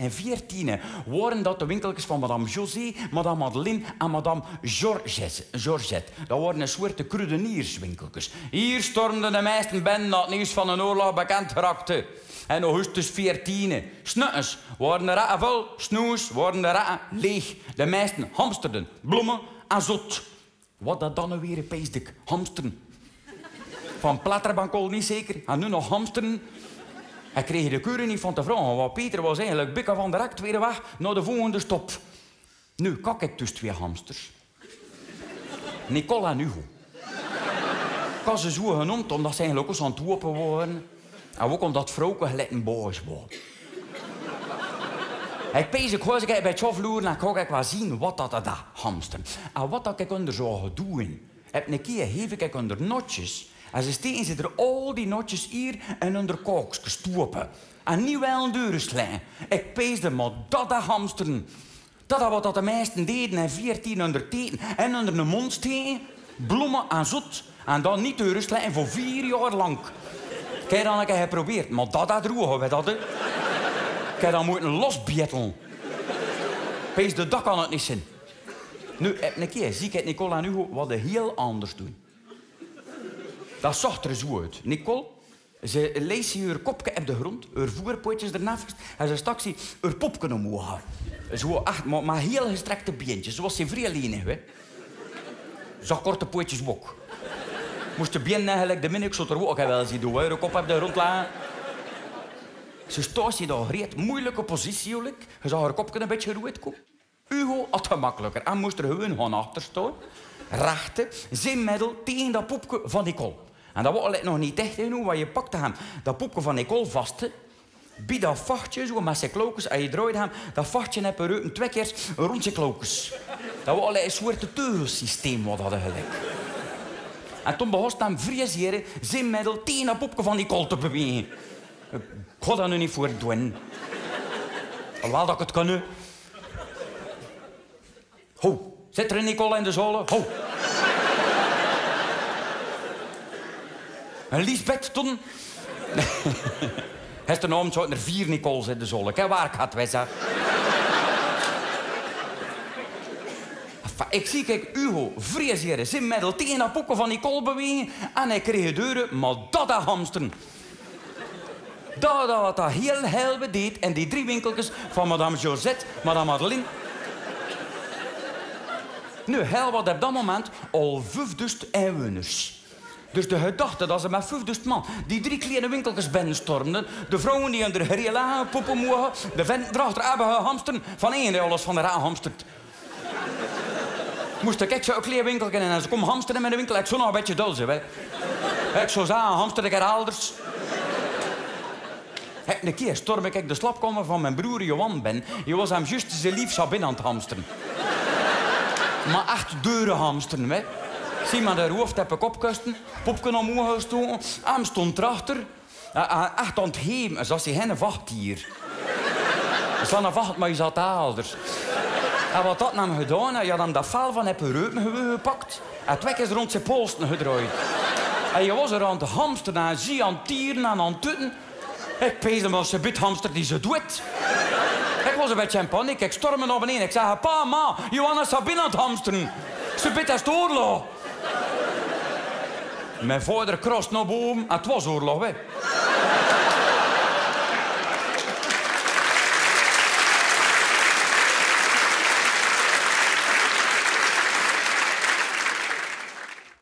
en 14 waren dat de winkeltjes van madame José, madame Madeleine en madame Georgette. Georgette. Dat waren een soort kruidenierswinkeltjes. Hier stormden de meesten ben dat nieuws van een oorlog bekend raakte. En augustus 14. Snutters waren de ratten vol, snoes waren leeg. De meesten hamsterden, bloemen en zot. Wat dat dan weer een peesdik, hamsteren. Van platterbankol niet zeker, en nu nog hamsteren. Hij kreeg de keuren niet van te vragen, want Peter was eigenlijk bikken van direct weer weg naar de volgende stop. Nu kak ik dus twee hamsters. Nicole en Hugo. Ik had ze zo genoemd omdat ze eigenlijk ook aan het lopen waren. En ook omdat vrouwen gelijk een boos was. Ik pees, ik hoor bij het schofvloer en ik ga wel zien wat dat dat hamster. En wat dat ik onder zou doen. Heb een keer geef ik onder notjes. En ze steken ze er al die notjes hier en onder koks gestopen. En niet wel een deuren slaan. Ik peesde maar dat hamsteren. Dat wat de meesten deden en 1400 teten en onder de mond steken. Bloemen en zoet. En dan niet deuren slaan voor vier jaar lang. Ik heb dan een keer geprobeerd, maar dat we dat. Ik heb dan moeten losbietelen. Pees de dak kan het niet zijn. Nu, een keer zie ik het Nicole en Hugo wat heel anders doen. Dat zag er zo uit. Nicole, ze leest haar kopje op de grond, haar voerpootjes ernaast en ze stak ze haar popje omhoog. Zo echt, maar, maar heel gestrekte beentjes, zoals ze vrij lenig, hè. Zo korte pootjes ook. Moest de been eigenlijk de minnik zo er ook wel zien doen, haar kop op de grond. Ze stond ze daar reed, moeilijke positie, eigenlijk. Je zag haar kopje een beetje rood komen. Hugo had gemakkelijker en moest er gewoon gaan achter staan. Rechten, zijn middel tegen dat poepje van Nicole. En dat was nog niet echt genoeg, want je pakte hem dat poepje van Nicole vast. Bij dat vachtje, zo met zijn klokjes, en je draaide hem, dat vachtje heb je twee keer rond zijn klokjes. Dat was een soort teugelsysteem wat hadden gelijk. En toen begon hem vrieseren, zijn middel tegen dat poepje van Nicole te bewegen. Ik ga dat nu niet voor doen. Wel dat ik het kan nu. Ho, zit er Nicole in de zolen? Ho. Lisbeth toen... Gisteravond zouden er vier Nicoles in de zolen. Kijk waar gaat wij zeggen. Ik zie kijk Hugo vrezen zijn middel tegen dat poeken van Nicole bewegen en hij kreeg deuren, maar dat hamsteren. Dat dat dat heel heel deed in die drie winkeltjes van madame Josette, madame Madeleine. Nu, heel wat op dat moment al 5000 inwoners. Dus de gedachte dat ze met 5000 man die drie kleine winkeltjes binnenstormden, de vrouwen die onder gerela poppen mogen, de vent erachter hebben gehamsterd, van één die alles van de hamstert. Moest ik zo een klein winkeltje en ze komen hamsteren met de winkel, ik zo nog een beetje dol zijn. Ik zou zeggen, hamster ik elders. Heb een keer storm ik de slapkamer van mijn broer Johan ben. Je was hem juist zijn lief Sabine aan het hamsteren. maar echt deuren hamsteren, hè. Zie maar de hoofd heb ik opkusten, popken omhoog gestoken, hem stond erachter. Echt aan het heem, zoals hij geen wacht hier. Ze een wacht, maar je zat elders. En wat dat nam gedaan, hij had hem dat vel van heb reupen gepakt. En twee keer rond zijn polsen gedraaid. En je was er aan het hamsteren en zie aan het tieren en aan het tutten. Ik pees hem als ze bit hamster die ze doet. Ik was een beetje in paniek. Ik stormde naar beneden. Ik zei, pa, ma, Johanna Sabine aan het hamsteren. Ze bit als oorlog. Mijn vader krost naar boven. Het was oorlog, hè.